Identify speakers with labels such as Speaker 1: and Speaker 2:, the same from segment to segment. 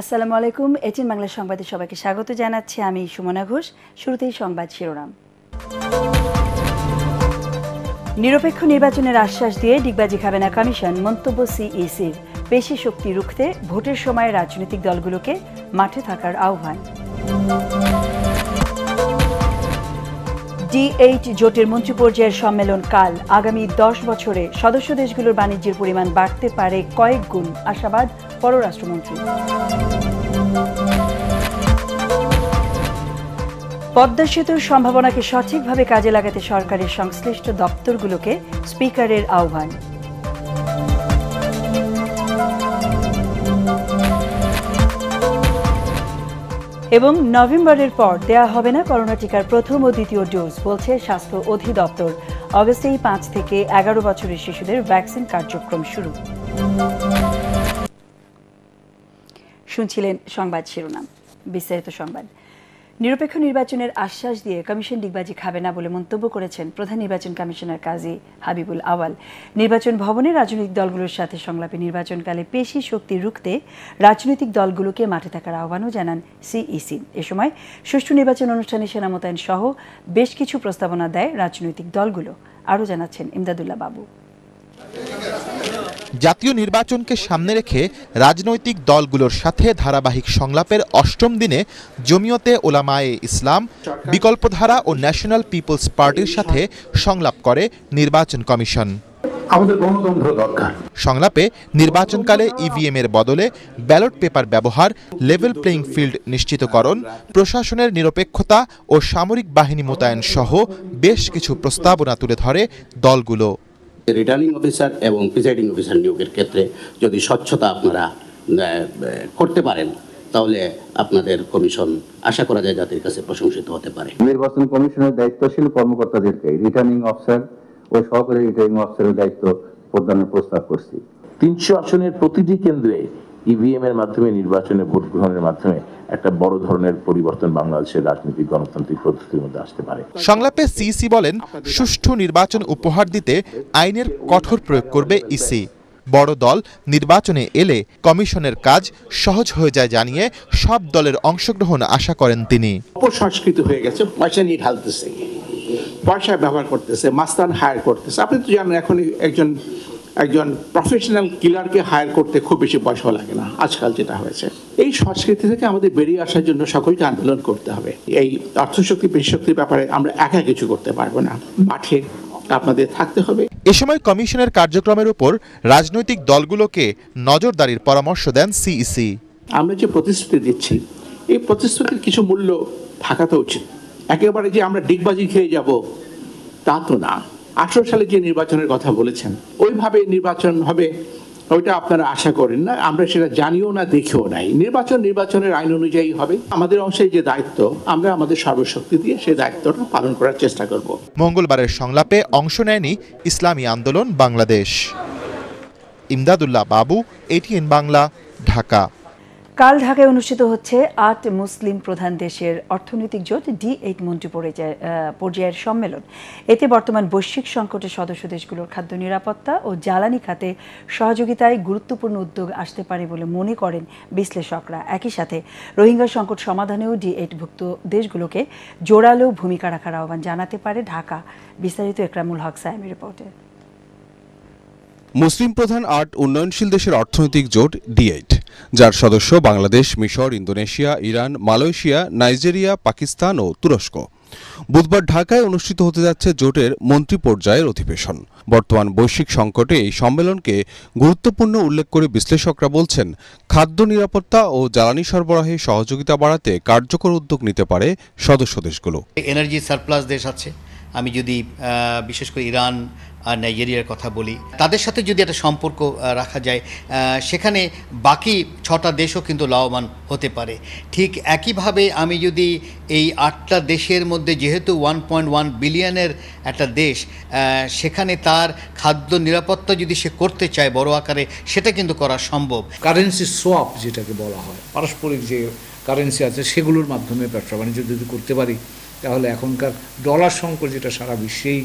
Speaker 1: আসসালামু আলাইকুম এটিন বাংলা সংবাদে সবাইকে স্বাগত জানাচ্ছি। আমি সুমনা ঘোষ, শুরুতেই সংবাদ শিরোনাম। নিরপেক্ষ নির্বাচনের আশ্বাস দিয়ে ডিগবাজি খাবে না কমিশন, মন্তব্য সিইসির। পেশি শক্তি রুখতে ভোটের সময় রাজনৈতিক দলগুলোকে মাঠে থাকার আহ্বান। ডি এইট জোটের মন্ত্রী পর্যায়ের সম্মেলন কাল। আগামী দশ বছরে সদস্য দেশগুলোর বাণিজ্যের পরিমাণ বাড়তে পারে কয়েক গুণ। আশাবাদ পররাষ্ট্রমন্ত্রী পদ্মা সেতুর সম্ভাবনাকে সঠিকভাবে কাজে লাগাতে সরকারের সংশ্লিষ্ট দপ্তরগুলোকে স্পিকারের আহ্বান। এবং নভেম্বরের পর দেয়া হবে না করোনা টিকার প্রথম ও দ্বিতীয় ডোজ, বলছে স্বাস্থ্য অধিদপ্তর। অগস্টেই পাঁচ থেকে এগারো বছরের শিশুদের ভ্যাকসিন কার্যক্রম শুরু। শুনছিলেন সংবাদ শিরোনাম, বিস্তারিত সংবাদ। নিরপেক্ষ নির্বাচনের আশ্বাস দিয়ে কমিশন ডিগবাজি খাবে না বলে মন্তব্য করেছেন প্রধান নির্বাচন কমিশনার কাজী হাবিবুল আওয়াল। নির্বাচন ভবনে রাজনৈতিক দলগুলোর সাথে সংলাপে নির্বাচনকালে পেশি শক্তি রুখতে রাজনৈতিক দলগুলোকে মাঠে থাকার আহ্বানও জানান সিইসি। এ সময় সুষ্ঠু নির্বাচন অনুষ্ঠানে সেনা মোতায়েন সহ বেশ কিছু প্রস্তাবনা দেয় রাজনৈতিক দলগুলো, আরও জানাচ্ছেন ইমদাদুল্লাহ বাবু।
Speaker 2: জাতীয় নির্বাচনকে সামনে রেখে রাজনৈতিক দলগুলোর সাথে ধারাবাহিক সংলাপের অষ্টম দিনে জমিয়তে ওলামায়ে ইসলাম বিকল্পধারা ও ন্যাশনাল পিপলস পার্টির সাথে সংলাপ করে নির্বাচন কমিশন।
Speaker 3: আমাদের গণতন্ত্র দরকার।
Speaker 2: সংলাপে নির্বাচনকালে ইভিএম এর বদলে ব্যালট পেপার ব্যবহার লেভেল প্লেইং ফিল্ড নিশ্চিতকরণ প্রশাসনের নিরপেক্ষতা ও সামরিক বাহিনী মোতায়েন সহ বেশ কিছু প্রস্তাবনা তুলে ধরে দলগুলো।
Speaker 4: রিটার্নিং অফিসার এবং প্রিসাইডিং অফিসার নিয়োগের ক্ষেত্রে যদি স্বচ্ছতা আপনারা করতে পারেন তাহলে আপনাদের কমিশন আশা করা যায় জাতির কাছে প্রশংসিত হতে পারে।
Speaker 5: নির্বাচন কমিশনের দায়িত্বশীল কর্মকর্তাদেরকে রিটার্নিং অফিসার ও সহকারী রিটার্নিং অফিসারের দায়িত্ব প্রদানের প্রস্তাব করছি।
Speaker 3: তিনশো আসনের প্রতিটি কেন্দ্রে ইভিএম এর মাধ্যমে নির্বাচনে ভোট গ্রহণের মাধ্যমে একটা বড় ধরনের পরিবর্তন বাংলাদেশের রাজনৈতিক গণতান্ত্রিক পদ্ধতির মধ্যে আসতে পারে।
Speaker 2: সংলাপে সিইসি বলেন সুষ্ঠু নির্বাচন উপহার দিতে আইনের কঠোর প্রয়োগ করবে ইসি। বড় দল নির্বাচনে এলে কমিশনের কাজ সহজ হয়ে যায় জানিয়ে সব দলের অংশগ্রহণ আশা করেন তিনি।
Speaker 6: অপসংস্কৃতি হয়ে গেছে পয়সা নিয়ে ঢালতেছে। পয়সা ব্যবহার করতেছে মাস্তান হায়ার করতেছে। আপনি তো জানেন এখন একজন একজন প্রফেশনাল কিলারকে হায়ার করতে খুব বেশি পয়সা লাগে না আজকাল যেটা হয়েছে। এই সংস্কৃতি থেকে আমাদের বেরিয়ে আসার জন্য সকলকে আন্দোলন করতে হবে। এই অর্থশক্তি পেশশক্তির ব্যাপারে আমরা একা কিছু করতে পারব না। মাঠে আপনাদের থাকতে হবে।
Speaker 2: এ সময় কমিশনের কার্যক্রমের উপর রাজনৈতিক দলগুলোকে নজরদারির পরামর্শ দেন সিইসি
Speaker 6: আমরা যে প্রতিশ্রুতি দিচ্ছি এই প্রতিশ্রুতির কিছু মূল্য থাকাতে উচিত। একেবারে যে আমরা ডিগবাজি খেয়ে যাব তা তো না। আঠারো সালে যে নির্বাচনের কথা বলেছেন, ওইভাবে নির্বাচন হবে, ওইটা আপনারা আশা করেন না, আমরা সেটা জানিও না, দেখেও নাই। নির্বাচন নির্বাচনের আইন অনুযায়ী হবে। আমাদের অংশে যে দায়িত্ব, আমরা আমাদের সর্বশক্তি দিয়ে সেই দায়িত্বটা পালন করার চেষ্টা করব।
Speaker 2: মঙ্গলবারের সংলাপে অংশ নেয়নি ইসলামী আন্দোলন বাংলাদেশ। ইমদাদুল্লাহ বাবু, এটিএন বাংলা, ঢাকা।
Speaker 1: কাল ঢাকায় অনুষ্ঠিত হচ্ছে আট মুসলিম প্রধান দেশের অর্থনৈতিক জোট ডি এইট মন্ত্রী পর্যায়ের সম্মেলন। এতে বর্তমান বৈশ্বিক সংকটের সদস্য দেশগুলোর খাদ্য নিরাপত্তা ও জ্বালানি খাতে সহযোগিতায় গুরুত্বপূর্ণ উদ্যোগ আসতে পারে বলে মনে করেন বিশ্লেষকরা। একই সাথে রোহিঙ্গা সংকট সমাধানেও ডি এইটভুক্ত দেশগুলোকে জোরালো ভূমিকা রাখার আহ্বান জানাতে পারে ঢাকা। বিস্তারিত একরামুল হক সায়েমের রিপোর্টে।
Speaker 7: মুসলিম প্রধান আট উন্নয়নশীল দেশের অর্থনৈতিক জোট ডি এইট। যার সদস্য বাংলাদেশ, মিশর, Indonesia, Iran, Malaysia, Nigeria, Pakistan ও তুরস্ক। বুধবার ঢাকায় অনুষ্ঠিত হতে যাচ্ছে জোটের মন্ত্রী পর্যায়ের অধিবেশন। বর্তমান বৈশ্বিক সংকটে এই সম্মেলনকে গুরুত্বপূর্ণ উল্লেখ করে বিশ্লেষকরা বলছেন, খাদ্য নিরাপত্তা ও জ্বালানি সরবরাহে সহযোগিতা বাড়াতে কার্যকর উদ্যোগ নিতে পারে সদস্য দেশগুলো।
Speaker 8: এনার্জি সারপ্লাস দেশ আছে। আমি যদি বিশেষ করে ইরান আর নাইজেরিয়ার কথা বলি, তাদের সাথে যদি একটা সম্পর্ক রাখা যায় সেখানে বাকি ছটা দেশও কিন্তু লাভবান হতে পারে। ঠিক একইভাবে আমি যদি এই আটটা দেশের মধ্যে, যেহেতু ওয়ান পয়েন্ট ওয়ান বিলিয়নের একটা দেশ সেখানে তার খাদ্য নিরাপত্তা যদি সে করতে চায় বড় আকারে, সেটা কিন্তু করা সম্ভব।
Speaker 9: কারেন্সি সোয়াপ যেটাকে বলা হয়, পারস্পরিক যে কারেন্সি আছে, সেগুলোর মাধ্যমে ব্যবসা বাণিজ্য যদি করতে পারি তাহলে এখনকার ডলার সংকট যেটা সারা বিশ্বেই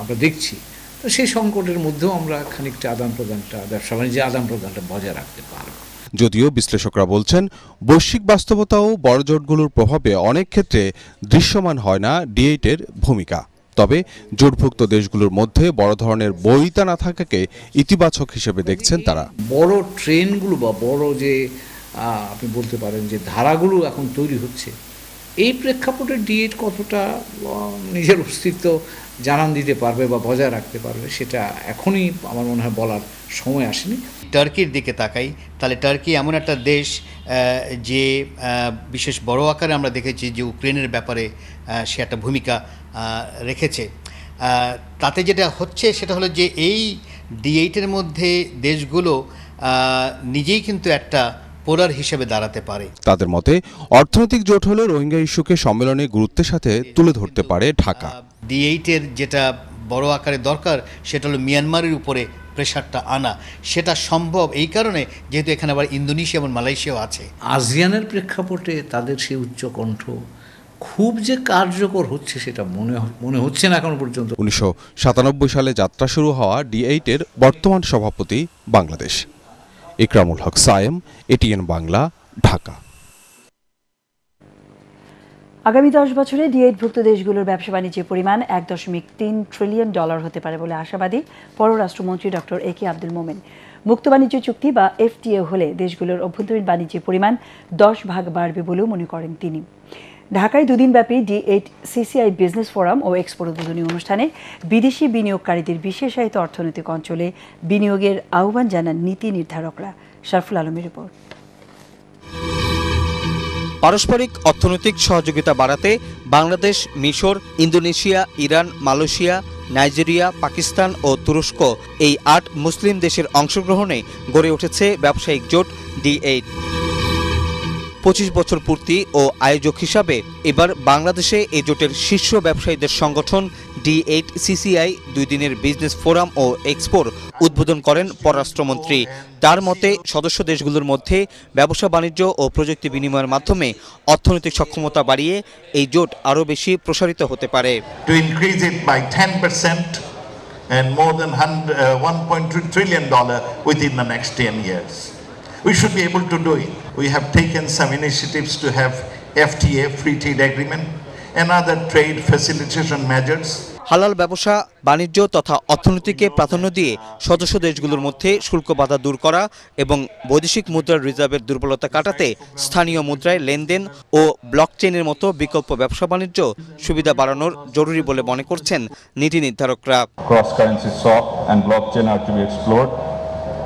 Speaker 9: আমরা দেখছি তো সেই সংকটের মধ্যেও আমরা খানিকটা আদান প্রদানটা ব্যবসা বাণিজ্যের আদান প্রদানটা বজায় রাখতে পারব।
Speaker 7: যদিও বিশ্লেষকরা বলছেন বৈশ্বিক বাস্তবতাও ও বড় জোটগুলোর প্রভাবে অনেক ক্ষেত্রে দৃশ্যমান হয় না ডি এইটের ভূমিকা। তবে জোটভুক্ত দেশগুলোর মধ্যে বড় ধরনের বৈরিতা না থাকাকে ইতিবাচক হিসেবে দেখছেন তারা।
Speaker 9: বড় ট্রেনগুলো বা বড় যে আপনি বলতে পারেন যে ধারাগুলো এখন তৈরি হচ্ছে এই প্রেক্ষাপটে ডিএড কতটা নিজের অস্তিত্ব জানান দিতে পারবে বা বজায় রাখতে পারবে, সেটা এখনই আমার মনে হয় বলার সময় আসেনি।
Speaker 8: টার্কির দিকে তাকাই, তাহলে টার্কি এমন একটা দেশ যে বিশেষ বড় আকারে আমরা দেখেছি যে ইউক্রেনের ব্যাপারে সে একটা ভূমিকা রেখেছে। তাতে যেটা হচ্ছে সেটা হলো যে এই ডি এইটের মধ্যে দেশগুলো নিজেই কিন্তু একটা পোলার হিসেবে দাঁড়াতে পারে।
Speaker 7: তাদের মতে অর্থনৈতিক জোট হলে রোহিঙ্গা ইস্যুকে সম্মেলনে গুরুত্বের সাথে তুলে ধরতে পারে ঢাকা।
Speaker 8: ডি এইটের যেটা বড় আকারে দরকার সেটা হলো মিয়ানমারের উপরে প্রেশারটা আনা। সেটা সম্ভব এই কারণে যেহেতু এখানে আবার ইন্দোনেশিয়া এবং মালয়েশিয়াও আছে।
Speaker 9: আসিয়ানের প্রেক্ষাপটে তাদের সেই উচ্চকণ্ঠ খুব যে কার্যকর হচ্ছে সেটা মনে মনে হচ্ছে না এখনও পর্যন্ত।
Speaker 7: উনিশশো সাতানব্বই সালে যাত্রা শুরু হওয়া ডি এইটের বর্তমান সভাপতি বাংলাদেশ। ইকরামুল হক সায়েম, এটিএন বাংলা, ঢাকা।
Speaker 1: আগামী দশ বছরে ডি ভুক্ত দেশগুলোর ব্যবসা বাণিজ্যের পরিমাণ এক দশমিক তিন ট্রিলিয়ন ডলার হতে পারে বলে আশাবাদী পররাষ্ট্রমন্ত্রী ডক্টর এ কে আব্দুল মোমেন। মুক্ত বাণিজ্য চুক্তি বা এফটিএ হলে দেশগুলোর অভ্যন্তরীণ বাণিজ্যের পরিমাণ দশ ভাগ বাড়বে বলেও মনে করেন তিনি। ঢাকায় দুদিনব্যাপী D eight CCI business forum ও এক্সপোর উদ্বোধনী অনুষ্ঠানে বিদেশি বিনিয়োগকারীদের বিশেষায়িত অর্থনৈতিক অঞ্চলে বিনিয়োগের আহ্বান জানান নীতি নির্ধারকরা। শারফুল আলমের রিপোর্ট।
Speaker 10: পারস্পরিক অর্থনৈতিক সহযোগিতা বাড়াতে বাংলাদেশ, মিশর, Indonesia, Iran, Malaysia, Nigeria, Pakistan ও তুরস্ক এই আট মুসলিম দেশের অংশগ্রহণে গড়ে উঠেছে ব্যবসায়িক জোট ডি এইট। পঁচিশ বছর পূর্তি ও আয়োজক হিসাবে এবার বাংলাদেশে এই জোটের শীর্ষ ব্যবসায়ীদের সংগঠন ডি এইট সিসিআই দুই দিনের বিজনেস ফোরাম ও এক্সপোর উদ্বোধন করেন পররাষ্ট্রমন্ত্রী তার মতে সদস্য দেশগুলোর মধ্যে ব্যবসা বাণিজ্য ও প্রযুক্তি বিনিময়ের মাধ্যমে অর্থনৈতিক সক্ষমতা বাড়িয়ে এই জোট আরও বেশি প্রসারিত হতে পারে
Speaker 11: by 10% and more than 100, uh, 1.2 trillion dollar within the next 10 years. we should be able to do it. We have taken some initiatives to have FTA, free trade agreement, and other trade facilitation measures.
Speaker 10: হালাল ব্যবসা বাণিজ্য তথা অর্থনীতিকে প্রাধান্য দিয়ে সদস্য দেশগুলোর মধ্যে শুল্ক বাধা দূর করা এবং বৈদেশিক মুদ্রার রিজার্ভের দুর্বলতা কাটাতে স্থানীয় মুদ্রায় লেনদেন ও ব্লক ব্লকচেনের মতো বিকল্প ব্যবসা বাণিজ্য সুবিধা বাড়ানোর জরুরি বলে মনে করছেন নীতি নির্ধারকরা
Speaker 12: cross currency soft blockchain are to explored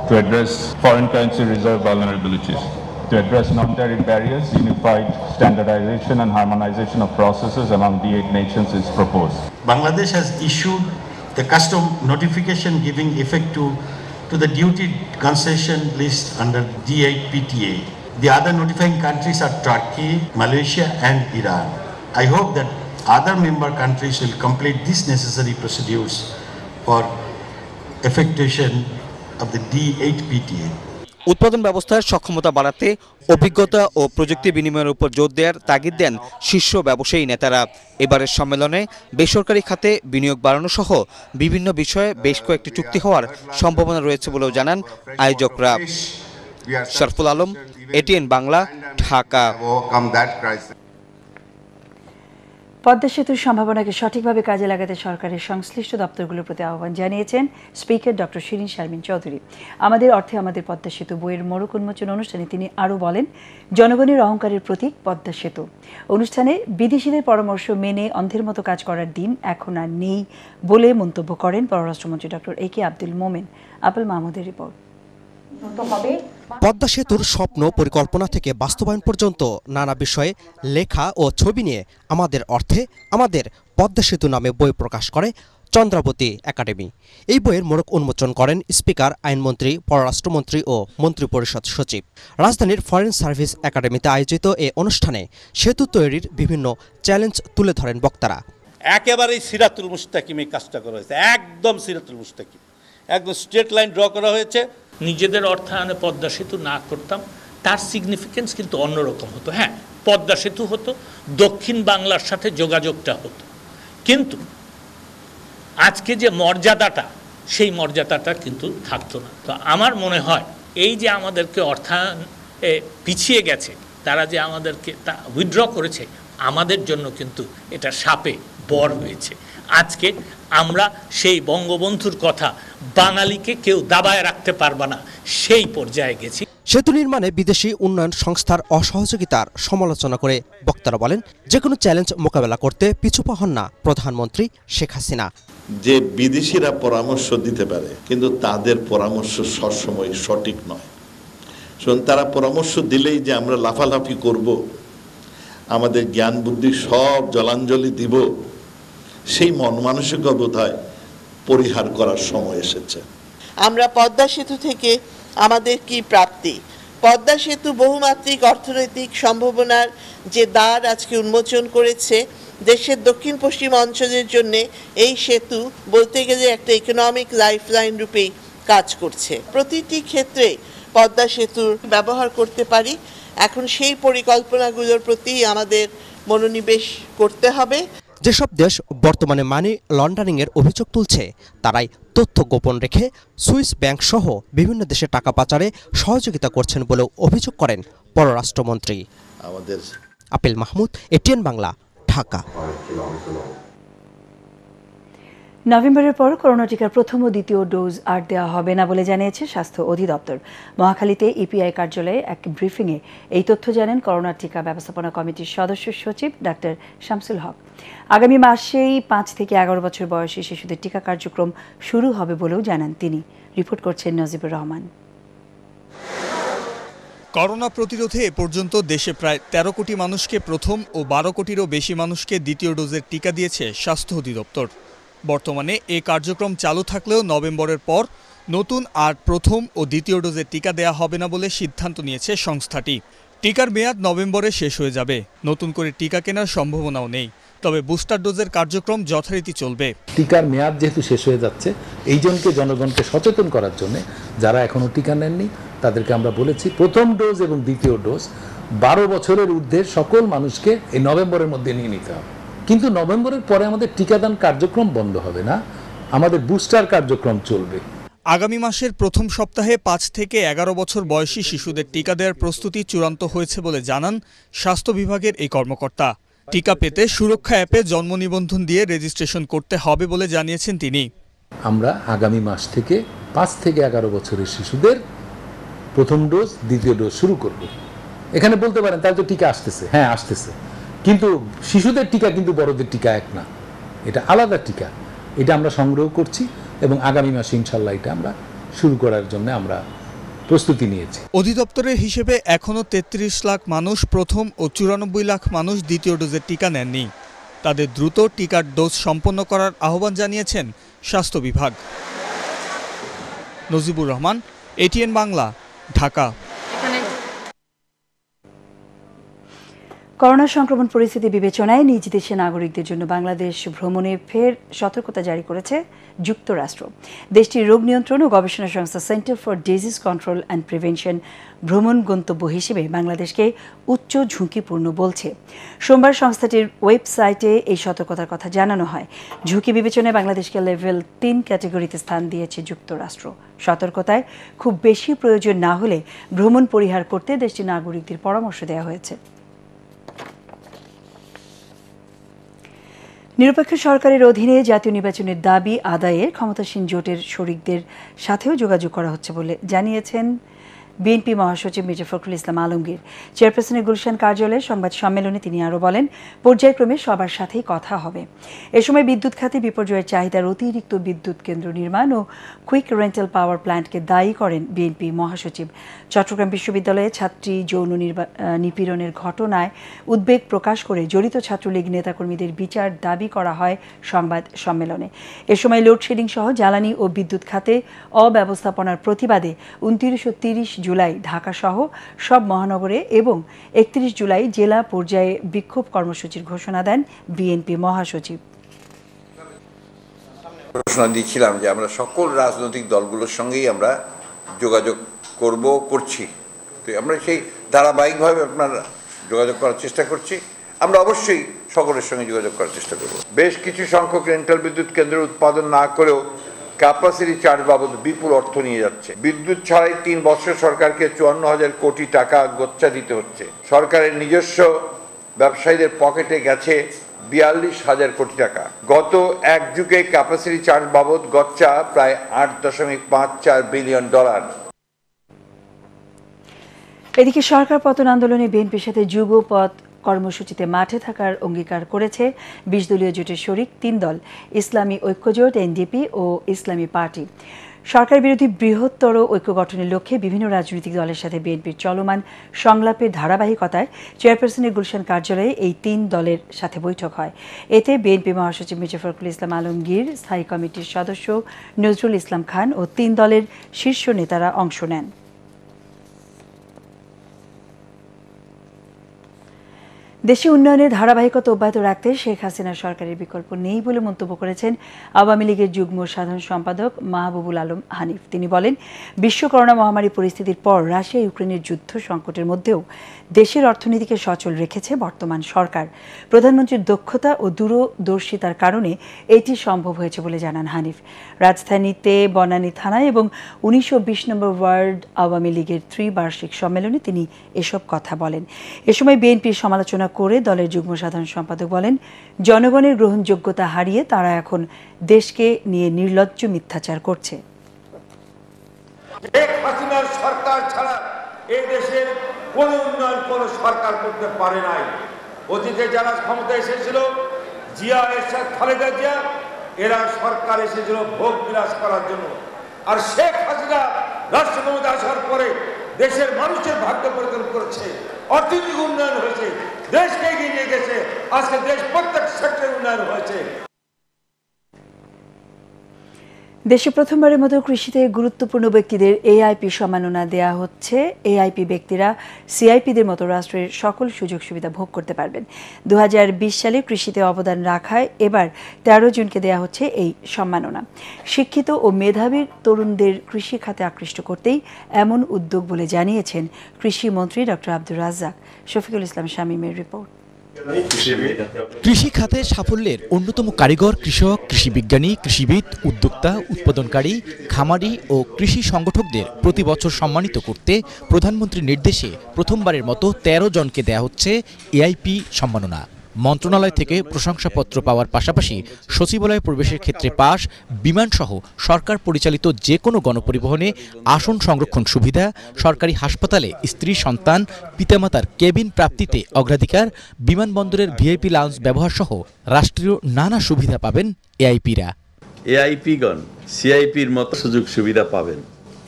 Speaker 12: to address foreign currency reserve vulnerabilities. To address non-tariff barriers, unified standardization and harmonization of processes among the eight nations is proposed.
Speaker 11: Bangladesh has issued the custom notification giving effect to, to the duty concession list under D8 PTA. The other notifying countries are Turkey, Malaysia, and Iran. I hope that other member countries will complete these necessary procedures for effectuation of the D8 PTA.
Speaker 10: উৎপাদন ব্যবস্থার সক্ষমতা বাড়াতে অভিজ্ঞতা ও প্রযুক্তি বিনিময়ের উপর জোর দেওয়ার তাগিদ দেন শীর্ষ ব্যবসায়ী নেতারা। এবারের সম্মেলনে বেসরকারি খাতে বিনিয়োগ বাড়ানো সহ বিভিন্ন বিষয়ে বেশ কয়েকটি চুক্তি হওয়ার সম্ভাবনা রয়েছে বলেও জানান আয়োজকরা। শরফুল আলম এটিএন বাংলা ঢাকা।
Speaker 1: পদ্মা সেতুর সম্ভাবনাকে সঠিকভাবে কাজে লাগাতে সরকারের সংশ্লিষ্ট দপ্তরগুলোর প্রতি আহ্বান জানিয়েছেন স্পিকার ডক্টর শিরিন শারমিন চৌধুরী। আমাদের অর্থে আমাদের পদ্মা সেতু বইয়ের মোড়ক উন্মোচন অনুষ্ঠানে তিনি আরও বলেন, জনগণের অহংকারের প্রতীক পদ্মা সেতু। অনুষ্ঠানে বিদেশিদের পরামর্শ মেনে অন্ধের মতো কাজ করার দিন এখন আর নেই বলে মন্তব্য করেন পররাষ্ট্রমন্ত্রী doctor A K Abdul Momen. Apel মাহমুদের রিপোর্ট।
Speaker 13: পদ্মা সেতুর স্বপ্ন পরিকল্পনা থেকে বাস্তবায়ন পর্যন্ত নানা বিষয়ে লেখা ও ছবি নিয়ে আমাদের অর্থে আমাদের পদ্মা সেতু নামে বই প্রকাশ করে চন্দ্রাবতী একাডেমি। এই বইয়ের মোড়ক উন্মোচন করেন স্পিকার, আইনমন্ত্রী, পররাষ্ট্রমন্ত্রী ও মন্ত্রিপরিষদ সচিব। রাজধানীর ফরেন সার্ভিস একাডেমিতে আয়োজিত এ অনুষ্ঠানে সেতু তৈরির বিভিন্ন চ্যালেঞ্জ তুলে ধরেন বক্তারা।
Speaker 14: একেবারেই সিরাতুল মুস্তাকিম এই কাজটা করা হয়েছে। একদম সিরাতুল মুস্তাকিম। একদম স্ট্রেট লাইন ড্র করা হয়েছে।
Speaker 15: নিজেদের অর্থায়নে পদ্মা সেতু না করতাম, তার সিগনিফিকেন্স কিন্তু অন্যরকম হতো। হ্যাঁ পদ্মা সেতু হতো, দক্ষিণ বাংলার সাথে যোগাযোগটা হতো। কিন্তু আজকে যে মর্যাদাটা, সেই মর্যাদাটা কিন্তু থাকতো না। তো আমার মনে হয়, এই যে আমাদেরকে অর্থায়ন পিছিয়ে গেছে, তারা যে আমাদেরকে তা উইথড্র করেছে, আমাদের জন্য কিন্তু এটা সাপে বর হয়েছে। আজকে আমরা সেই বঙ্গবন্ধুর কথা বাঙালিকে কেউ দাবায় রাখতে পারবে না সেই পর্যায়ে গেছি।
Speaker 13: সেতু নির্মাণে বিদেশি উন্নয়ন সংস্থার অসহযোগিতার সমালোচনা করে বক্তারা বলেন যে কোনো চ্যালেঞ্জ মোকাবেলা করতে পিছুপা হন না প্রধানমন্ত্রী শেখ হাসিনা।
Speaker 16: যে বিদেশিরা পরামর্শ দিতে পারে কিন্তু তাদের পরামর্শ সবসময় সঠিক নয়। শুনুন তারা পরামর্শ দিলেই যে আমরা লাফালাফি করব আমাদের জ্ঞান বুদ্ধি সব জলাঞ্জলি দিব। সেই মন মানসিকতা বোধহয় পরিহার করার সময় এসেছে।
Speaker 17: আমরা পদ্মা সেতু থেকে আমাদের কি প্রাপ্তি? পদ্মা সেতু বহুমাত্রিক অর্থনৈতিক সম্ভাবনার যে দ্বার আজকে উন্মোচন করেছে, দেশের দক্ষিণ পশ্চিম অঞ্চলের জন্য এই সেতু বলতে গেলে একটা ইকোনমিক লাইফলাইন রূপেই কাজ করছে। প্রতিটি ক্ষেত্রে পদ্মা সেতুর ব্যবহার করতে পারি। এখন সেই পরিকল্পনাগুলোর প্রতি আমাদের মনোনিবেশ করতে হবে।
Speaker 13: যেসব দেশ বর্তমানে মানি লন্ডারিংয়ের অভিযোগ তুলছে তারাই তথ্য গোপন রেখে সুইস ব্যাংক সহ বিভিন্ন দেশে টাকা পাচারে সহযোগিতা করছেন বলেও অভিযোগ করেন পররাষ্ট্রমন্ত্রী।
Speaker 16: আমাদের
Speaker 13: আপিল মাহমুদ এটিএন বাংলা ঢাকা।
Speaker 1: নভেম্বরের পর করোনা টিকার প্রথম ও দ্বিতীয় ডোজ আর দেওয়া হবে না বলে জানিয়েছে স্বাস্থ্য অধিদপ্তর। মহাখালীতে ইপিআই কার্যালয়ে এক ব্রিফিংয়ে এই তথ্য জানেন করোনা টিকা ব্যবস্থাপনা কমিটির সদস্য সচিব ডাক্তার শামসুল হক। আগামী মাসেই পাঁচ থেকে এগারো বছর বয়সী শিশুদের টিকা কার্যক্রম শুরু হবে বলেও জানান তিনি। রিপোর্ট করছেন নজিবুর রহমান।
Speaker 18: করোনা প্রতিরোধে এ পর্যন্ত দেশে প্রায় ১৩ কোটি মানুষকে প্রথম ও বারো কোটিরও বেশি মানুষকে দ্বিতীয় ডোজের টিকা দিয়েছে স্বাস্থ্য অধিদপ্তর। বর্তমানে এ কার্যক্রম চালু থাকলেও নভেম্বরের পর নতুন আর প্রথম ও দ্বিতীয় ডোজের টিকা দেয়া হবে না বলে সিদ্ধান্ত নিয়েছে সংস্থাটি। টিকার মেয়াদ নভেম্বরে শেষ হয়ে যাবে। নতুন করে টিকা কেনার সম্ভাবনাও নেই। তবে বুস্টার ডোজের কার্যক্রম যথারীতি চলবে।
Speaker 19: টিকার মেয়াদ যেহেতু শেষ হয়ে যাচ্ছে এই জনকে জনগণকে সচেতন করার জন্য যারা এখনও টিকা নেননি, তাদেরকে আমরা বলেছি প্রথম ডোজ এবং দ্বিতীয় ডোজ। বারো বছরের ঊর্ধ্বে সকল মানুষকে এই নভেম্বরের মধ্যে নিয়ে নিতে হবে। কিন্তু নভেম্বরের পরে আমাদের টিকাদান কার্যক্রম বন্ধ হবে না আমাদের বুস্টার কার্যক্রম চলবে।
Speaker 18: আগামী মাসের প্রথম সপ্তাহে পাঁচ থেকে এগারো বছর বয়সী শিশুদের টিকা দেওয়ার প্রস্তুতি চূড়ান্ত হয়েছে বলে জানান স্বাস্থ্য বিভাগের এই কর্মকর্তা। টিকা পেতে সুরক্ষা অ্যাপে জন্ম নিবন্ধন দিয়ে রেজিস্ট্রেশন করতে হবে বলে জানিয়েছেন তিনি।
Speaker 19: আমরা আগামী মাস থেকে পাঁচ থেকে এগারো বছরের শিশুদের প্রথম ডোজ দ্বিতীয় ডোজ শুরু করব। এখানে বলতে পারেন তাহলে তো টিকা আসতেছে। হ্যাঁ আসতেছে। কিন্তু শিশুদের টিকা কিন্তু বড়দের টিকা এক না। এটা আলাদা টিকা। এটা আমরা সংগ্রহ করছি এবং আগামী মাসে ইনশাল্লাহ এটা আমরা শুরু করার জন্য আমরা প্রস্তুতি নিয়েছি।
Speaker 18: অধিদপ্তরের হিসেবে এখনও তেত্রিশ লাখ মানুষ প্রথম ও চুরানব্বই লাখ মানুষ দ্বিতীয় ডোজের টিকা নেননি। তাদের দ্রুত টিকার ডোজ সম্পন্ন করার আহ্বান জানিয়েছেন স্বাস্থ্য বিভাগ। নজিবুর রহমান, এটিএন বাংলা, ঢাকা।
Speaker 1: করোনা সংক্রমণ পরিস্থিতি বিবেচনায় নিজ দেশে নাগরিকদের জন্য বাংলাদেশ ভ্রমণে ফের সতর্কতা জারি করেছে যুক্তরাষ্ট্র। দেশটির রোগ নিয়ন্ত্রণ ও গবেষণা সংস্থা Center for Disease Control and Prevention ভ্রমণ গন্তব্য হিসেবে বাংলাদেশকে উচ্চ ঝুঁকিপূর্ণ বলছে। সোমবার সংস্থাটির ওয়েবসাইটে এই সতর্কতার কথা জানানো হয়। ঝুঁকি বিবেচনায় বাংলাদেশকে লেভেল তিন ক্যাটাগরিতে স্থান দিয়েছে যুক্তরাষ্ট্র। সতর্কতায় খুব বেশি প্রয়োজন না হলে ভ্রমণ পরিহার করতে দেশটির নাগরিকদের পরামর্শ দেওয়া হয়েছে। নিরপেক্ষ সরকারের অধীনে জাতীয় নির্বাচনের দাবি আদায়ে ক্ষমতাসীন জোটের শরিকদের সাথেও যোগাযোগ করা হচ্ছে বলে জানিয়েছেন বিএনপি মহাসচিব মির্জা ফখরুল ইসলাম আলমগীর। চেয়ারপারসনের গুলশান কার্যালয়ে সংবাদ সম্মেলনে তিনি আরও বলেন, পর্যায়ক্রমে সবার সাথেই কথা হবে। এ সময় বিদ্যুৎ খাতে বিপর্যয়ের চাহিদার অতিরিক্ত বিদ্যুৎ কেন্দ্র নির্মাণ ও কুইক রেন্টাল পাওয়ার প্ল্যান্টকে দায়ী করেন বিএনপি মহাসচিব। চট্টগ্রাম বিশ্ববিদ্যালয়ে ছাত্রী যৌন নিপীড়নের ঘটনায় উদ্বেগ প্রকাশ করে জড়িত ছাত্রলীগ নেতাকর্মীদের বিচার দাবি করা হয় সংবাদ সম্মেলনে। এ সময় লোডশেডিং সহ জ্বালানি ও বিদ্যুৎ খাতে অব্যবস্থাপনার প্রতিবাদে উনত্রিশ ও তিরিশ জুলাই ঢাকা সহ সব মহানগরে এবং একত্রিশ জুলাই জেলা পর্যায়ে বিক্ষোভ কর্মসূচির ঘোষণা দেন বিএনপি মহাসচিব।
Speaker 20: ঘোষণা দিয়েছিলাম যে আমরা সকল রাজনৈতিক দলগুলোর সঙ্গেই আমরা যোগাযোগ করব, করছি। তো আমরা সেই ধারাবাহিকভাবে আপনার যোগাযোগ করার চেষ্টা করছি। আমরা অবশ্যই সকলের সঙ্গে যোগাযোগ করার চেষ্টা করব। বেশ কিছু সংখ্যক রেন্টাল বিদ্যুৎ কেন্দ্র উৎপাদন না করেও ক্যাপাসিটি চার্জ বাবদ বিপুল অর্থ নিয়ে যাচ্ছে। বিদ্যুৎ ছাড়াই তিন বছর সরকারকে চুয়ান্ন হাজার কোটি টাকা গোচ্চা দিতে হচ্ছে। সরকারের নিজস্ব ব্যবসায়ীদের পকেটে গেছে বিয়াল্লিশ হাজার কোটি টাকা। গত এক যুগে ক্যাপাসিটি চার্জ বাবদ গচ্চা প্রায় আট দশমিক পাঁচ চার বিলিয়ন ডলার।
Speaker 1: এদিকে সরকার পতন আন্দোলনে বিএনপির সাথে যুগপথ কর্মসূচিতে মাঠে থাকার অঙ্গীকার করেছে বিশ দলীয় জোটের শরিক তিন দল, ইসলামী ঐক্যজোট, এনডিপি ও ইসলামী পার্টি। সরকার বিরোধী বৃহত্তর ঐক্য গঠনের লক্ষ্যে বিভিন্ন রাজনৈতিক দলের সাথে বিএনপির চলমান সংলাপের ধারাবাহিকতায় চেয়ারপারসনের গুলশান কার্যালয়ে এই তিন দলের সাথে বৈঠক হয়। এতে বিএনপি মহাসচিব মির্জা ফখরুল ইসলাম আলমগীর, স্থায়ী কমিটির সদস্য নজরুল ইসলাম খান ও তিন দলের শীর্ষ নেতারা অংশ নেন। দেশে উন্নয়নের ধারাবাহিকতা অব্যাহত রাখতে শেখ হাসিনা সরকারের বিকল্প নেই বলে মন্তব্য করেছেন আওয়ামী লীগের যুগ্ম সাধারণ সম্পাদক মাহবুবুল আলম হানিফ। তিনি বলেন, বিশ্ব করোনা মহামারী পরিস্থিতির পর রাশিয়া ইউক্রেনের যুদ্ধ সংকটের মধ্যেও দেশের অর্থনীতিকে সচল রেখেছে বর্তমান সরকার। প্রধানমন্ত্রীর দক্ষতা ও দূরদর্শিতার কারণে এটি সম্ভব হয়েছে বলে জানান হানিফ। রাজধানীতে, বনানী থানায় এবং উনিশশো বিশ নম্বর ওয়ার্ড আওয়ামী লীগের ত্রিবার্ষিক সম্মেলনে তিনি এসব কথা বলেন। এ সময় বিএনপির সমালোচনা করে দলের যুগ্ম সাধারণ সম্পাদক বলেন, জনগণের গ্রহণযোগ্যতা হারিয়ে তারা এখন দেশকে নিয়ে নির্লজ্জ মিথ্যাচার করছে।
Speaker 21: সরকার ছাড়া এই দেশের কোন উন্নয়ন কোন সরকার করতে পারে নাই। অতীতে যারা ক্ষমতা এসেছিল, জিয়া, এরশাদ, খালেদা জিয়া, এরা সরকার এসেছিল ভোগ বিলাস করার জন্য। আর শেখ হাসিনা রাষ্ট্র ক্ষমতা আসার পরে দেশের মানুষের ভাগ্য পরিবর্তন করেছে, অর্থনৈতিক উন্নয়ন হয়েছে, দেশকে এগিয়ে নিয়ে গেছে, আজকে দেশ প্রত্যেক সেক্টরে উন্নয়ন হয়েছে।
Speaker 1: দেশে প্রথমবারের মতো কৃষিতে গুরুত্বপূর্ণ ব্যক্তিদের এআইপি সম্মাননা দেয়া হচ্ছে। এআইপি ব্যক্তিরা সিআইপিদের মতো রাষ্ট্রের সকল সুযোগ সুবিধা ভোগ করতে পারবেন। দু হাজার বিশ সালে কৃষিতে অবদান রাখায় এবার তেরো জনকে দেয়া হচ্ছে এই সম্মাননা। শিক্ষিত ও মেধাবী তরুণদের কৃষি খাতে আকৃষ্ট করতেই এমন উদ্যোগ বলে জানিয়েছেন কৃষিমন্ত্রী ডক্টর আব্দুর রাজ্জাক। শফিকুল ইসলাম শামীমের রিপোর্ট।
Speaker 22: কৃষি খাতে সাফল্যের অন্যতম কারিগর কৃষক কৃষি বিজ্ঞানী কৃষিবিদ, উদ্যোক্তা, উৎপাদনকারী, খামারি ও কৃষি সংগঠকদের প্রতি বছর সম্মানিত করতে প্রধানমন্ত্রীর নির্দেশে প্রথমবারের মতো ১৩ জনকে দেয়া হচ্ছে এআইপি সম্মাননা। মন্ত্রণালয় থেকে প্রশংসাপত্র পাওয়ার পাশাপাশি সচিবালয়ে প্রবেশের ক্ষেত্রে পাস বিমানসহ সরকার পরিচালিত যে কোনো গণপরিবহনে আসন সংরক্ষণ সুবিধা, সরকারি হাসপাতালে স্ত্রী সন্তান, পিতামাতার কেবিন প্রাপ্তিতে অগ্রাধিকার, বিমানবন্দরের ভিআইপি লাউঞ্জ ব্যবহার সহ রাষ্ট্রীয় নানা সুবিধা পাবেন এআইপিরা।
Speaker 23: এআইপিগণ সিআইপির মতো সুযোগ সুবিধা পাবেন।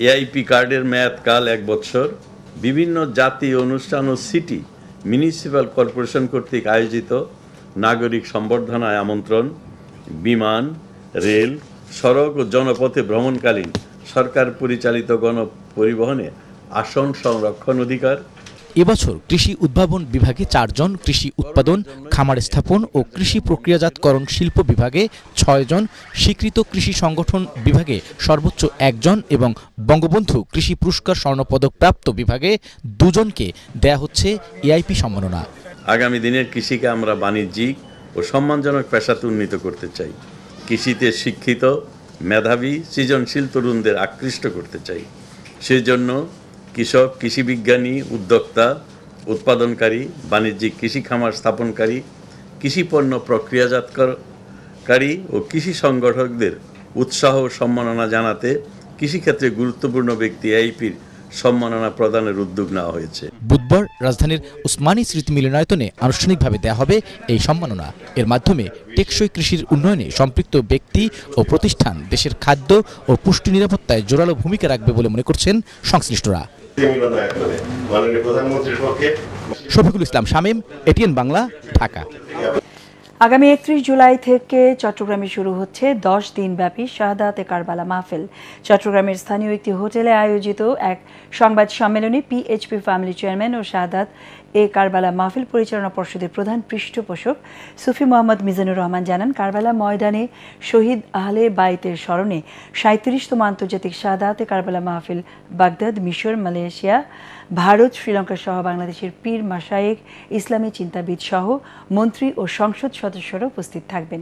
Speaker 23: এআইপি কার্ডের মেয়াদকাল এক বছর বিভিন্ন জাতীয় অনুষ্ঠান ও সিটি মিউনিসিপ্যাল কর্পোরেশন কর্তৃক আয়োজিত নাগরিক সম্বর্ধনায় আমন্ত্রণ, বিমান, রেল, সড়ক ও জনপথে ভ্রমণকালীন সরকার পরিচালিত গণপরিবহনে আসন সংরক্ষণ অধিকার
Speaker 22: এবছর কৃষি উদ্ভাবন বিভাগে চারজন, কৃষি উৎপাদন, খামার স্থাপন ও কৃষি প্রক্রিয়াজাতকরণ শিল্প বিভাগে ছয়জন, স্বীকৃত কৃষি সংগঠন বিভাগে সর্বোচ্চ একজন এবং বঙ্গবন্ধু কৃষি পুরস্কার স্বর্ণপদক প্রাপ্ত বিভাগে দুজনকে দেয়া হচ্ছে এআইপি সম্মাননা।
Speaker 23: আগামী দিনের কৃষিকে আমরা বাণিজ্যিক ও সম্মানজনক পেশাতে উন্নীত করতে চাই। কৃষিতে শিক্ষিত, মেধাবী, সৃজনশীল তরুণদের আকৃষ্ট করতে চাই। সেজন্য কৃষক, কৃষি বিজ্ঞানী, উদ্যোক্তা, উৎপাদনকারী, বাণিজ্যিক কৃষি খামার স্থাপনকারী, কৃষি পণ্য প্রক্রিয়াজাতকারী ও কৃষি সংগঠকদের উৎসাহ ও সম্মাননা জানাতে কৃষিক্ষেত্রে গুরুত্বপূর্ণ ব্যক্তি আইপির সম্মাননা প্রদানের উদ্যোগ নেওয়া হয়েছে।
Speaker 22: বুধবার রাজধানীর উসমানী স্মৃতি মিলনায়তনে আনুষ্ঠানিকভাবে দেওয়া হবে এই সম্মাননা। এর মাধ্যমে টেকসই কৃষির উন্নয়নে সম্পৃক্ত ব্যক্তি ও প্রতিষ্ঠান দেশের খাদ্য ও পুষ্টি নিরাপত্তায় জোরালো ভূমিকা রাখবে বলে মনে করছেন সংশ্লিষ্টরা। শফিকুল ইসলাম শামীম, এটিএন বাংলা, ঢাকা।
Speaker 1: আগামী একত্রিশ জুলাই থেকে চট্টগ্রামে শুরু হচ্ছে দশ দিনব্যাপী শাহাদাতে কারবালা মাহফিল। চট্টগ্রামের স্থানীয় একটি হোটেলে আয়োজিত এক সংবাদ সম্মেলনে পিএইচপি ফ্যামিলি চেয়ারম্যান ও শাহাদাত এ কারবালা মাহফিল পরিচালনা পর্ষদের প্রধান পৃষ্ঠপোষক সুফি মোহাম্মদ মিজানুর রহমান জানান, কারবালা ময়দানে শহীদ আহলে বাইতের স্মরণে সাঁত্রিশতম আন্তর্জাতিক সাদাতে কারবালা মাহফিল বাগদাদ, মিশর, মালয়েশিয়া ভারত, শ্রীলঙ্কা সহ বাংলাদেশের পীর মাসায়েক ইসলামী চিন্তাবিদ সহ মন্ত্রী ও সংসদ সদস্যরা উপস্থিত থাকবেন।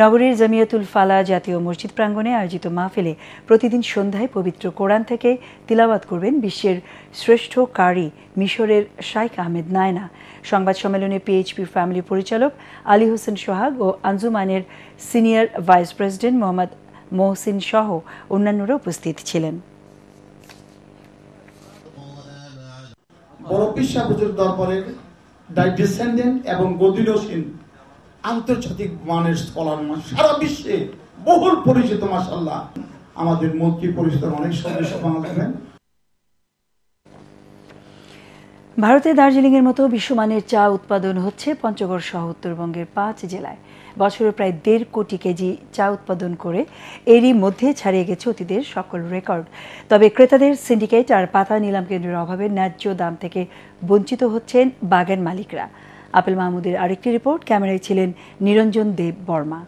Speaker 1: নগরীর জামিয়াতুল ফালা জাতীয় মসজিদ প্রাঙ্গণে আয়োজিত মাহফিলে প্রতিদিন সন্ধ্যায় পবিত্র কোরআন থেকে তিলাওয়াত করবেন বিশ্বের শ্রেষ্ঠ কারি, মিশরের শাইখ আহমেদ নায়না। সংবাদ সম্মেলনে পিএইচপি ফ্যামিলি পরিচালক আলী হোসেন সোহাগ ও আঞ্জুমানের senior vice president Mohammad Mohsin সহ অন্যান্যরা উপস্থিত ছিলেন।
Speaker 24: বড় পিসা হুজুর দরবারের ডিসেন্ডেন্ট এবং গদিরসীন আন্তর্জাতিক মানের স্কলার সারা বিশ্বে বহুল পরিচিত মাসাল্লাহ আমাদের মন্ত্রী পরিষদের অনেক সদস্য বাংলাদেশের।
Speaker 1: ভারতে দার্জিলিংয়ের মতো বিশ্বমানের চা উৎপাদন হচ্ছে পঞ্চগড় সহ উত্তরবঙ্গের পাঁচ জেলায়। বছরে প্রায় দেড় কোটি কেজি চা উৎপাদন করে এরই মধ্যে ছাড়িয়ে গেছে অতীতের সকল রেকর্ড। তবে ক্রেতাদের সিন্ডিকেট আর পাতা নিলাম কেন্দ্রের অভাবে ন্যায্য দাম থেকে বঞ্চিত হচ্ছেন বাগান মালিকরা। আপেল মাহমুদের আরেকটি রিপোর্ট, ক্যামেরায় ছিলেন নিরঞ্জন দেব বর্মা।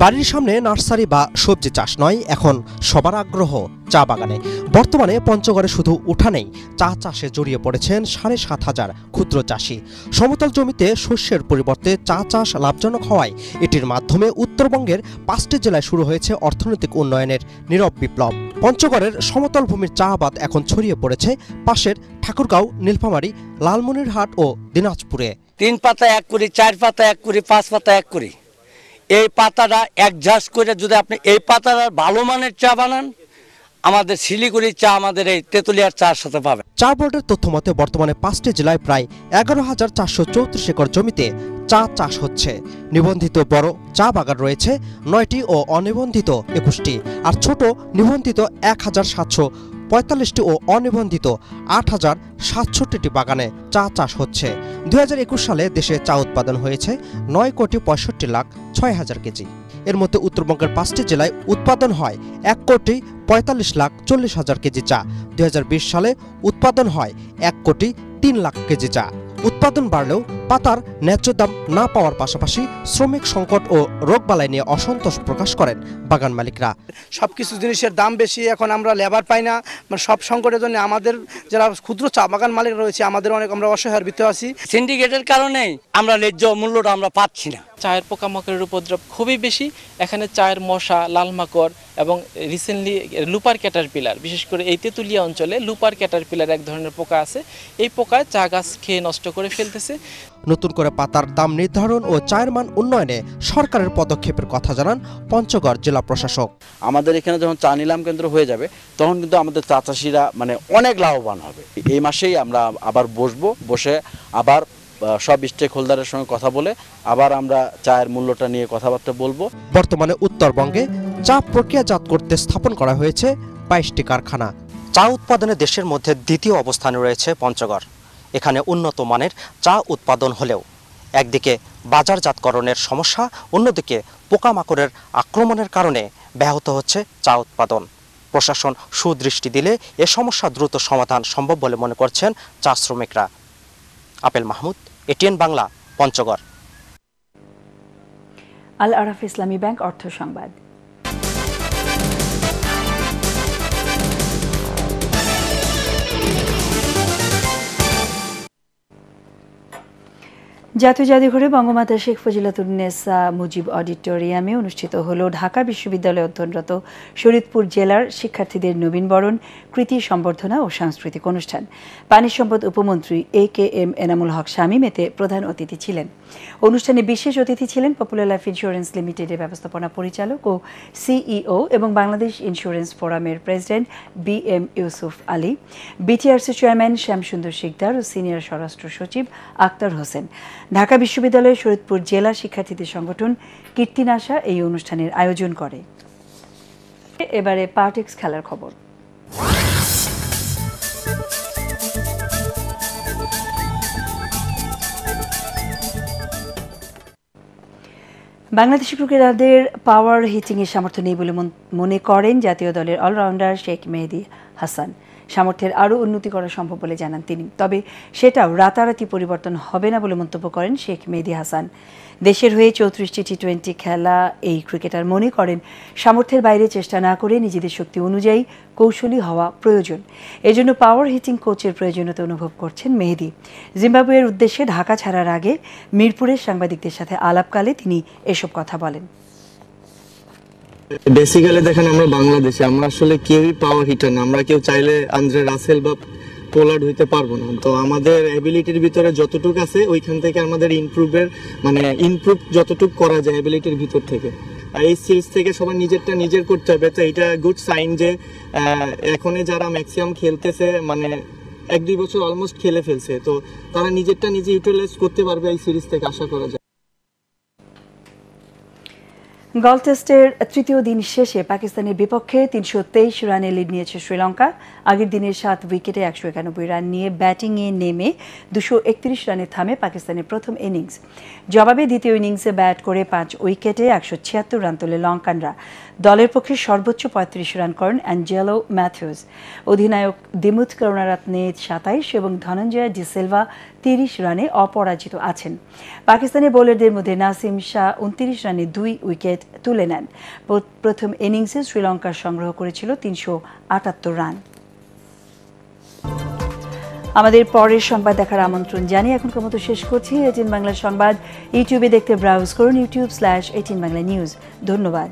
Speaker 13: বাড়ির সামনে নার্সারি বা সবজি চাষ নয়, এখন সবার আগ্রহ চা বাগানে। বর্তমানে পঞ্চগড়ে শুধু উঠানেই চা চাষে জড়িয়ে পড়েছেন সাড়ে সাত হাজার ক্ষুদ্র চাষি। সমতল জমিতে শস্যের পরিবর্তে চা চাষ লাভজনক হওয়ায় এটির মাধ্যমে উত্তরবঙ্গের পাঁচটি জেলায় শুরু হয়েছে অর্থনৈতিক উন্নয়নের নীরব বিপ্লব। পঞ্চগড়ের সমতল ভূমির চা আবাদ এখন ছড়িয়ে পড়েছে পাশের ঠাকুরগাঁও, নীলফামারী, লালমনিরহাট ও দিনাজপুরে।
Speaker 25: তিন পাতা এক করি চার পাতা এক করি পাঁচ পাতা এক করি এই পাতাটা অ্যাডজাস্ট করে যদি আপনি এই পাতাটার ভালো মানের চা বানান, আমাদের শিলিগুড়ির চা আমাদের এই তেঁতুলিয়ার চার সাথে পাবেন।
Speaker 13: চা বোর্ডের তথ্য মতে, বর্তমানে পাঁচটি জেলায় প্রায় এগারো হাজার চারশো চৌত্রিশ একর জমিতে চা চাষ হচ্ছে। নিবন্ধিত বড় চা বাগান রয়েছে নয়টি ও অনিবন্ধিত একুশটি, আর ছোট নিবন্ধিত এক হাজার সাতশো পঁয়তাল্লিশটি ও অনিবন্ধিত আট হাজার সাতষট্টিটি বাগানে চা চাষ হচ্ছে। দুই হাজার একুশ সালে দেশে চা উৎপাদন হয়েছে নয় কোটি পঁয়ষট্টি লাখ ছয় হাজার কেজি। এর মধ্যে উত্তরবঙ্গের পাঁচটি জেলায় উৎপাদন হয় এক কোটি পঁয়তাল্লিশ লাখ চল্লিশ হাজার কেজি চা। দুই হাজার বিশ সালে উৎপাদন হয় এক কোটি তিন লাখ কেজি চা। উৎপাদন বাড়লেও পাতার ন্যায্য দাম না পাওয়ার পাশাপাশি শ্রমিক সংকট ও রোগবালাই নিয়ে অসন্তোষ প্রকাশ করেন বাগান মালিকরা।
Speaker 26: সব কিছু জিনিসের দাম বেশি এখন আমরা লেবার পাই না। মানে সব সংকটের জন্য আমাদের যারা ক্ষুদ্র চা বাগান মালিক রয়েছে আমাদের অনেক আমরা অসহায়ের ভিতরে আছি।
Speaker 25: সিন্ডিকেটের কারণে আমরা ন্যায্য মূল্যটা আমরা পাচ্ছি না।
Speaker 27: চায়ের পোকামাকড়ের উপদ্রব খুবই বেশি। এখানে চায়ের মশা লাল মাকড় এবং রিসেন্টলি লুপার ক্যাটারপিলার বিশেষ করে এই তেঁতুলিয়া অঞ্চলে লুপার ক্যাটারপিলার এক ধরনের পোকা আছে। এই পোকায় চা গাছ খেয়ে নষ্ট করে ফেলতেছে।
Speaker 13: নতুন করে পাতার দাম নির্ধারণ ও চায়ের মান উন্নয়নে সরকারের পদক্ষেপের কথা জানান পঞ্চগড় জেলা প্রশাসক।
Speaker 28: আমাদের এখানে যখন চা নিলাম কেন্দ্র হয়ে যাবে তখন কিন্তু আমাদের চা চাষিরা মানে অনেক লাভবান হবে। এই মাসেই আমরা আবার বসবো বসে আবার সব স্টেক হোল্ডারের সঙ্গে কথা বলে আবার আমরা চায়ের মূল্যটা নিয়ে কথাবার্তা বলব।
Speaker 13: বর্তমানে উত্তরবঙ্গে চা প্রক্রিয়াজাত করতে স্থাপন করা হয়েছে বাইশটি কারখানা। চা উৎপাদনে দেশের মধ্যে দ্বিতীয় অবস্থানে রয়েছে পঞ্চগড়। এখানে উন্নত মানের চা উৎপাদন হলেও একদিকে বাজারজাতকরণের সমস্যা, অন্যদিকে পোকামাকড়ের আক্রমণের কারণে ব্যাহত হচ্ছে চা উৎপাদন। প্রশাসন সুদৃষ্টি দিলে এ সমস্যা দ্রুত সমাধান সম্ভব বলে মনে করছেন চা শ্রমিকরা। আপেল মাহমুদ, এটিএন বাংলা, পঞ্চগড়।
Speaker 1: আল আরাফ ইসলামী ব্যাংক অর্থ সংবাদ। জাতীয় জাদুঘরে বঙ্গমাতা শেখ ফজিলাতুন্নেসা মুজিব অডিটোরিয়ামে অনুষ্ঠিত হল ঢাকা বিশ্ববিদ্যালয়ে অধ্যয়নরত শরীদপুর জেলার শিক্ষার্থীদের নবীনবরণ কৃতি সম্বর্ধনা ও সাংস্কৃতিক অনুষ্ঠান। পানি সম্পদ উপমন্ত্রী A K M Enamul Haque Shamim এতে প্রধান অতিথি ছিলেন। অনুষ্ঠানে বিশেষ অতিথি ছিলেন পপুলার লাইফ ইন্স্যুরেন্স লিমিটেডের ব্যবস্থাপনা পরিচালক ও সিইও এবং বাংলাদেশ ইন্স্যুরেন্স ফোরামের president B M Yusuf Ali, BTRC chairman Shyamsundar Sikder ও সিনিয়র স্বরাষ্ট্র সচিব আক্তার হোসেন। ঢাকা বিশ্ববিদ্যালয়ের শরীদপুর জেলা শিক্ষার্থীদের সংগঠন কীর্তিনাশা এই অনুষ্ঠানের আয়োজন করে। এবারে পার্টিক্স খেলার খবর। বাংলাদেশি ক্রিকেটারদের পাওয়ার হিটিংয়ের সামর্থ্য নেই বলে মনে করেন জাতীয় দলের অলরাউন্ডার শেখ মেহেদি হাসান। সামর্থ্যের আরও উন্নতি করা সম্ভব বলে জানান তিনি। তবে সেটাও রাতারাতি পরিবর্তন হবে না বলে মন্তব্য করেন শেখ মেহেদি হাসান। দেশের হয়ে চৌত্রিশটি টি টোয়েন্টি খেলা এই ক্রিকেটার মনে করেন। সামর্থ্যের বাইরে চেষ্টা না করে নিজেদের শক্তি অনুযায়ী কৌশলী হওয়া প্রয়োজন। এজন্য পাওয়ার হিটিং কোচের প্রয়োজনীয়তা অনুভব করছেন মেহেদি। জিম্বাবুয়ের উদ্দেশ্যে ঢাকা ছাড়ার আগে মিরপুরের সাংবাদিকদের সাথে আলাপকালে তিনি এসব কথা বলেন।
Speaker 29: বেসিক্যালি দেখেন, আমরা বাংলাদেশে, আমরা আসলে কেউই পাওয়ার হিটার না। আমরা কেউ চাইলে আন্দ্রে রাসেল বা পোলার্ড হইতে পারব না। তো আমাদের এবিলিটির ভিতরে যতটুকু আছে, ওইখান থেকে আমাদের ইমপ্রুভের মানে ইমপ্রুভ যতটুকু করা যায় এবিলিটির ভিতর থেকে। আর এই সিরিজ থেকে সবাই নিজেরটা নিজের করতে হবে। তো এটা গুড সাইন যে এখনই যারা ম্যাক্সিমাম খেলতেছে মানে এক দুই বছর অলমোস্ট খেলে ফেলছে। তো তারা নিজেরটা নিজে ইউটিলাইজ করতে পারবে এই সিরিজ থেকে, আশা করা যায়।
Speaker 1: গল টেস্টের তৃতীয় দিন শেষে পাকিস্তানের বিপক্ষে তিনশো তেইশ রানে লিড নিয়েছে শ্রীলঙ্কা। আগের দিনের সাত উইকেটে একশো একানব্বই রান নিয়ে ব্যাটিংয়ে নেমে দুশো একত্রিশ রানে থামে পাকিস্তানের প্রথম ইনিংস। জবাবে দ্বিতীয় ইনিংসে ব্যাট করে পাঁচ উইকেটে একশো ছিয়াত্তর রান তোলে লঙ্কানরা। দলের পক্ষে সর্বোচ্চ পঁয়ত্রিশ রান করেন অ্যাঞ্জেলো ম্যাথিউস। অধিনায়ক দিমুথ করুণারত্নে সাতাইশ এবং ধনঞ্জয় ডিসেলভা তিরিশ রানে অপরাজিত আছেন। পাকিস্তানি বোলারদের মধ্যে নাসিম শাহ উনত্রিশ রানে দুই উইকেট তুলে নেন। প্রথম ইনিংসে শ্রীলঙ্কার সংগ্রহ করেছিল তিনশো আটাত্তর রান। আমাদের পরের সংবাদ দেখার আমন্ত্রণ জানিয়ে এখনকার মতো শেষ করছি। এটিন বাংলা সংবাদ, ইউটিউবে দেখতে ব্রাউজ করুন, YouTube slash ATN Bangla news ধন্যবাদ।